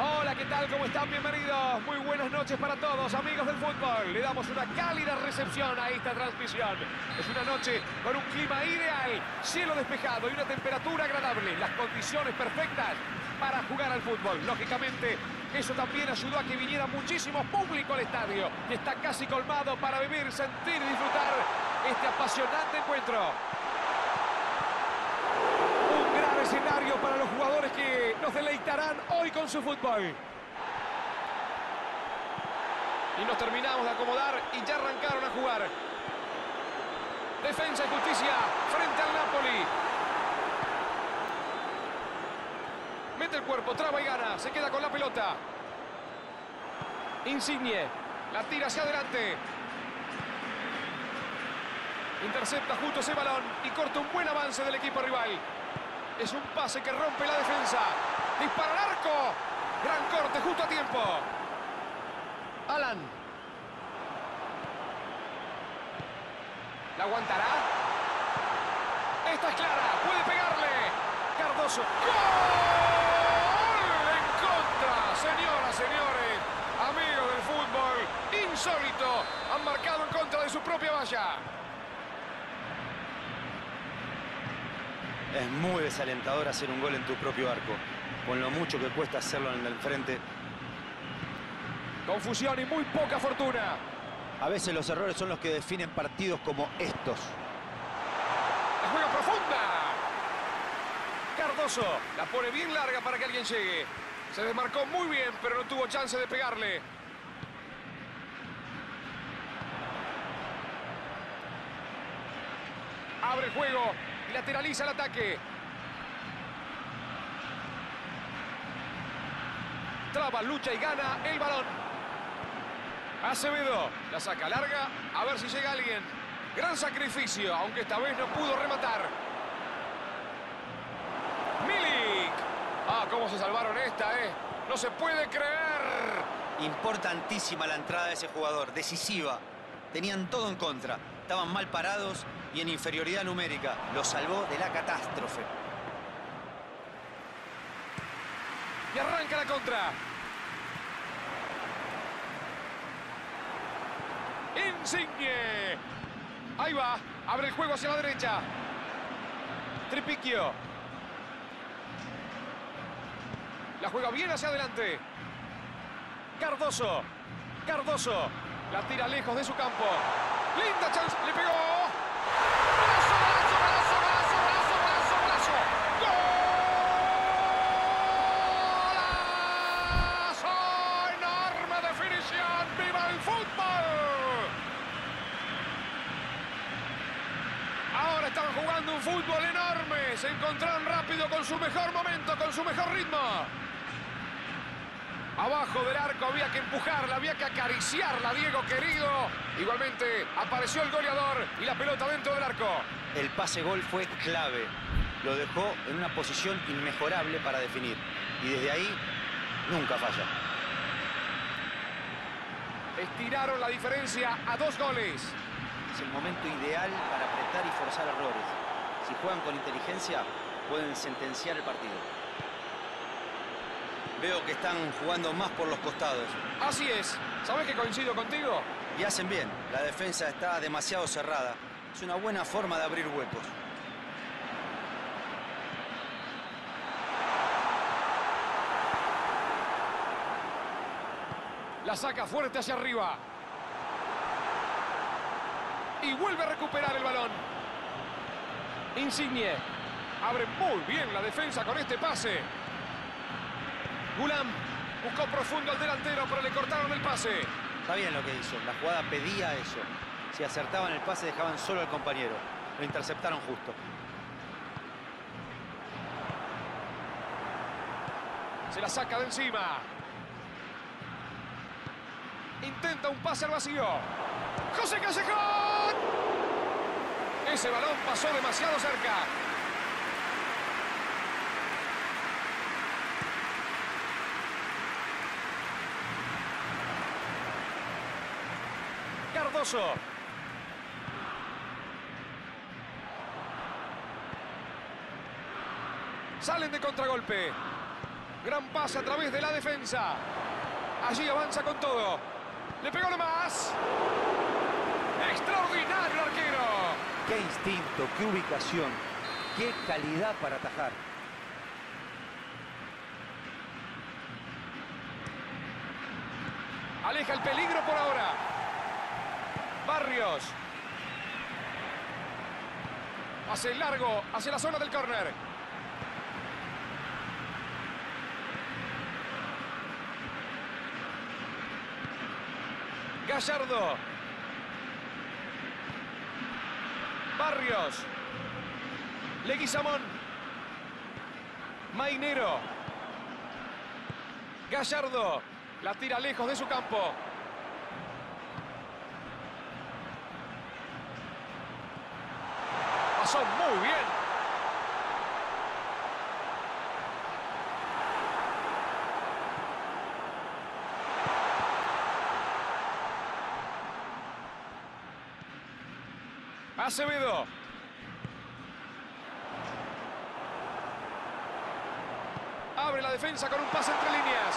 Hola, ¿qué tal? ¿Cómo están? Bienvenidos. Muy buenas noches para todos, amigos del fútbol. Le damos una cálida recepción a esta transmisión. Es una noche con un clima ideal, cielo despejado y una temperatura agradable. Las condiciones perfectas para jugar al fútbol. Lógicamente, eso también ayudó a que viniera muchísimo público al estadio. Que está casi colmado para vivir, sentir y disfrutar este apasionante encuentro. Un gran escenario para los jugadores que nos deleitarán hoy con su fútbol. Y nos terminamos de acomodar y ya arrancaron a jugar. Defensa y justicia frente al Napoli. Mete el cuerpo, traba y gana. Se queda con la pelota. Insigne. La tira hacia adelante. Intercepta justo ese balón y corta un buen avance del equipo rival. Es un pase que rompe la defensa. Dispara al arco. Gran corte justo a tiempo. Alan. ¿La aguantará? Esta es clara. Puede pegarle. Cardoso. ¡Gol! En contra. Señoras, señores. Amigos del fútbol. Insólito. Han marcado en contra de su propia valla. Es muy desalentador hacer un gol en tu propio arco. Con lo mucho que cuesta hacerlo en el frente. Confusión y muy poca fortuna. A veces los errores son los que definen partidos como estos. La juega profunda. Cardoso la pone bien larga para que alguien llegue. Se desmarcó muy bien, pero no tuvo chance de pegarle. Abre juego lateraliza el ataque. Traba, lucha y gana el balón. Acevedo la saca larga, a ver si llega alguien. Gran sacrificio, aunque esta vez no pudo rematar. Milik. Ah, cómo se salvaron esta, ¿eh? No se puede creer. Importantísima la entrada de ese jugador, decisiva. Tenían todo en contra. Estaban mal parados y en inferioridad numérica. Lo salvó de la catástrofe. Y arranca la contra. Insigne. Ahí va. Abre el juego hacia la derecha. Tripiquio. La juega bien hacia adelante. Cardoso. Cardoso. La tira lejos de su campo. Linda chance. Le pegó. ¡Golazo, golazo, golazo, golazo, golazo, golazo, golazo! ¡Golazo! ¡Enorme definición! ¡Viva el fútbol! Ahora están jugando un fútbol enorme. Se encontraron rápido con su mejor momento, con su mejor ritmo. Abajo del arco había que empujarla, había que acariciarla, Diego querido. Igualmente apareció el goleador y la pelota dentro del arco. El pase gol fue clave. Lo dejó en una posición inmejorable para definir. Y desde ahí, nunca falla. Estiraron la diferencia a dos goles. Es el momento ideal para apretar y forzar errores. Si juegan con inteligencia, pueden sentenciar el partido. Veo que están jugando más por los costados. Así es. ¿Sabes que coincido contigo? Y hacen bien. La defensa está demasiado cerrada. Es una buena forma de abrir huecos. La saca fuerte hacia arriba. Y vuelve a recuperar el balón. Insigne. Abre muy bien la defensa con este pase. Gulam buscó profundo al delantero, pero le cortaron el pase. Está bien lo que hizo. La jugada pedía eso. Si acertaban el pase, dejaban solo al compañero. Lo interceptaron justo. Se la saca de encima. Intenta un pase al vacío. ¡José Callejón! Ese balón pasó demasiado cerca. Cardoso. Salen de contragolpe. Gran pase a través de la defensa. Allí avanza con todo. Le pegó más. Extraordinario el arquero. Qué instinto, qué ubicación, qué calidad para atajar. Aleja el peligro por ahora. Barrios. Hace largo hacia la zona del córner. Gallardo. Barrios. Leguizamón. Mainero. Gallardo. La tira lejos de su campo. Pasó muy bien. Acevedo. Abre la defensa con un pase entre líneas.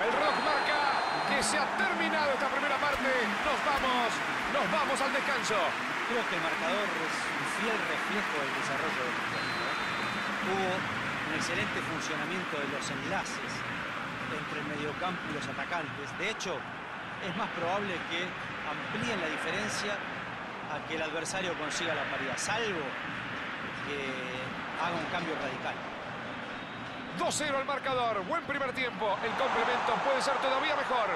El rock marca que se ha terminado esta primera parte. Nos vamos, nos vamos al descanso. Creo que el marcador es un fiel reflejo del desarrollo del encuentro. Hubo un excelente funcionamiento de los enlaces entre el mediocampo y los atacantes. De hecho, es más probable que amplíen la diferencia a que el adversario consiga la paridad, salvo que haga un cambio radical. 2-0 el marcador. Buen primer tiempo. El complemento puede ser todavía mejor.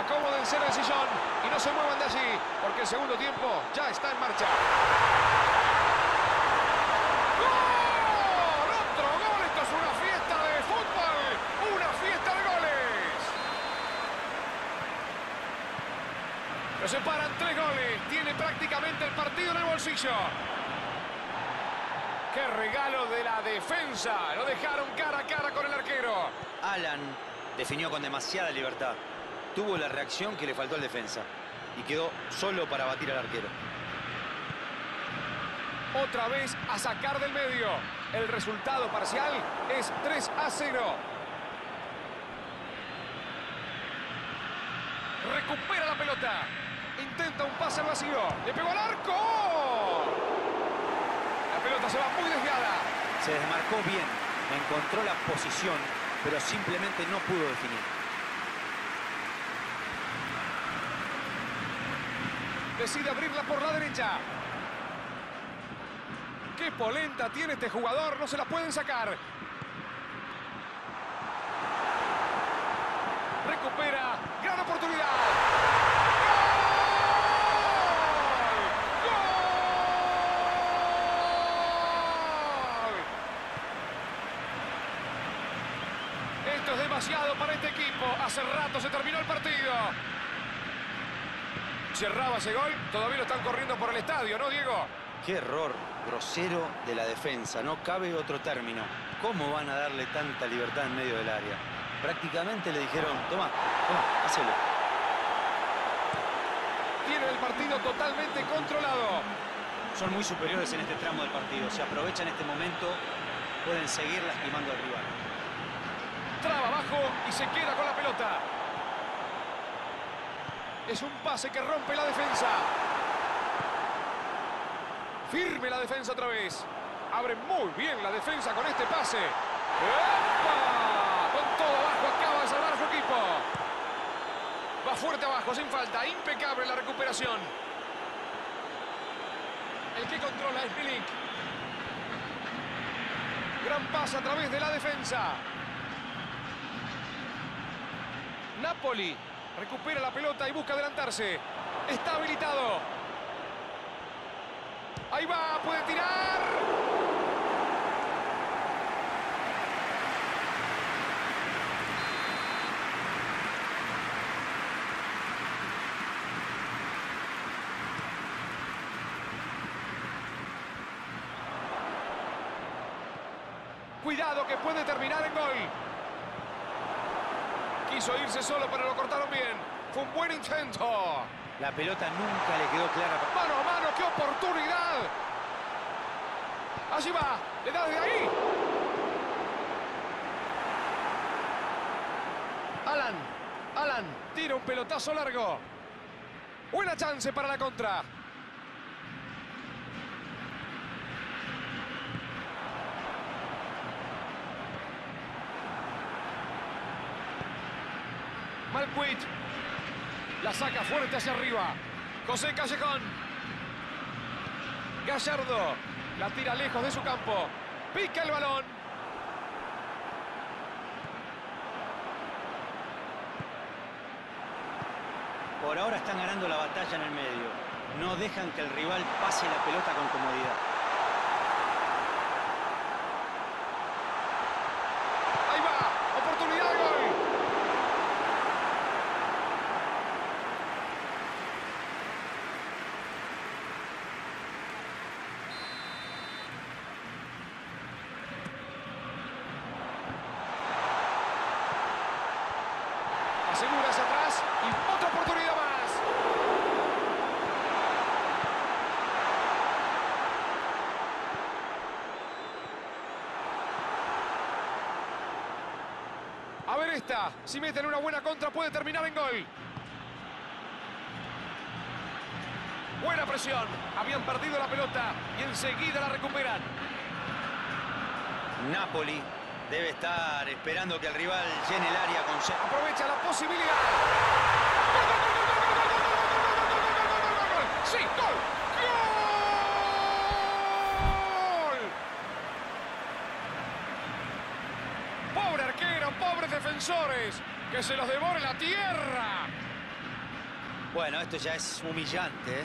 Acomódense en el sillón y no se muevan de allí, porque el segundo tiempo ya está en marcha. ¡Gol! ¡Otro gol! Esto es una fiesta de fútbol. Una fiesta de goles. Lo separan tres goles. Tiene prácticamente el partido en el bolsillo. ¡Qué regalo de la defensa! Lo dejaron cara a cara con el arquero. Alan definió con demasiada libertad. Tuvo la reacción que le faltó al defensa. Y quedó solo para batir al arquero. Otra vez a sacar del medio. El resultado parcial es 3 a 0. Recupera la pelota. Intenta un pase al vacío. Le pegó al arco. La pelota se va muy desviada. Se desmarcó bien, encontró la posición, pero simplemente no pudo definir. Decide abrirla por la derecha. Qué polenta tiene este jugador. No se la pueden sacar. Recupera. Gran oportunidad. Demasiado para este equipo. Hace rato se terminó el partido. Cerraba ese gol. Todavía lo están corriendo por el estadio, ¿no, Diego? Qué error grosero de la defensa. No cabe otro término. ¿Cómo van a darle tanta libertad en medio del área? Prácticamente le dijeron, toma, toma, hacelo. Tiene el partido totalmente controlado. Son muy superiores en este tramo del partido. Se aprovechan este momento, pueden seguir lastimando al rival. Traba abajo y se queda con la pelota. Es un pase que rompe la defensa. Firme la defensa otra vez. Abre muy bien la defensa con este pase. ¡Epa! Con todo abajo acaba de salvar su equipo. Va fuerte abajo, sin falta. Impecable la recuperación. El que controla es Milik. Gran pase a través de la defensa. Napoli recupera la pelota y busca adelantarse. Está habilitado. Ahí va, puede tirar. Cuidado que puede terminar en gol. Quiso irse solo, pero lo cortaron bien. Fue un buen intento. La pelota nunca le quedó clara. Mano a mano, qué oportunidad. Allí va. Le da desde ahí. Alan. Alan. Tira un pelotazo largo. Buena chance para la contra. Malquit. La saca fuerte hacia arriba. José Callejón. Gallardo. La tira lejos de su campo. Pica el balón. Por ahora están ganando la batalla en el medio. No dejan que el rival pase la pelota con comodidad. Ahí va. Oportunidad de gol. Asegura hacia atrás y otra oportunidad más. A ver esta. Si meten una buena contra puede terminar en gol. Buena presión. Habían perdido la pelota y enseguida la recuperan. Napoli debe estar esperando que el rival llene el área con... Aprovecha la posibilidad. Defensores. Que se los devore la tierra. Bueno, esto ya es humillante, ¿eh?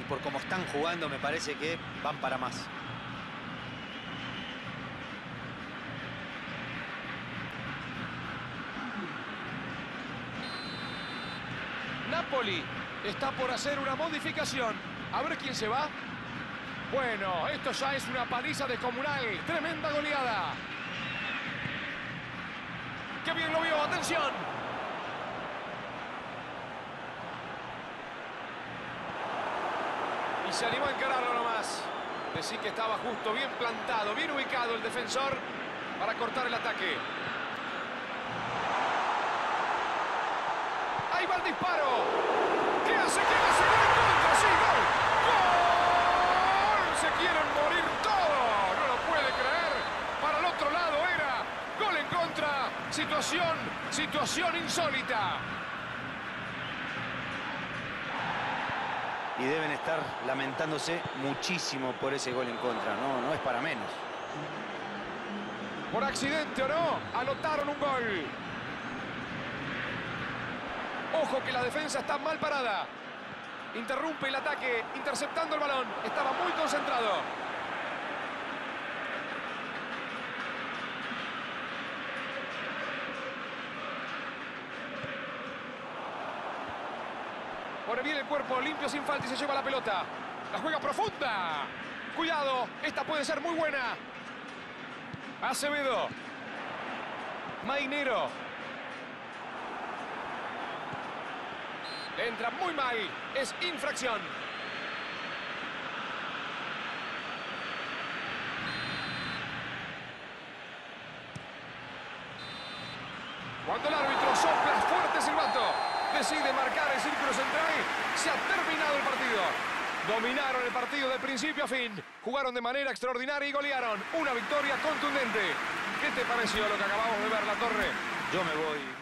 Y por cómo están jugando me parece que van para más. Napoli está por hacer una modificación. A ver quién se va. Bueno, esto ya es una paliza descomunal. Tremenda goleada. ¡Qué bien lo vio! ¡Atención! Y se animó a encararlo nomás. Decir que estaba justo, bien plantado, bien ubicado el defensor para cortar el ataque. Ahí va el disparo. ¿Qué hace? ¿Qué hace? ¡Gol! ¡Sí! ¡Gol! Se quieren morir todos. No lo puede creer. Para el otro lado era gol en contra. Situación, situación insólita. Y deben estar lamentándose muchísimo por ese gol en contra. No, no es para menos. Por accidente o no, anotaron un gol. Ojo que la defensa está mal parada. Interrumpe el ataque, interceptando el balón. Estaba muy concentrado. Pone bien el cuerpo, limpio sin falta y se lleva la pelota. La juega profunda. Cuidado, esta puede ser muy buena. Acevedo. Mainero. Entra muy mal. Es infracción. Cuando el árbitro sopla fuerte silbato, decide marcar el círculo central, se ha terminado el partido. Dominaron el partido de principio a fin, jugaron de manera extraordinaria y golearon. Una victoria contundente. ¿Qué te pareció lo que acabamos de ver, La Torre? Yo me voy.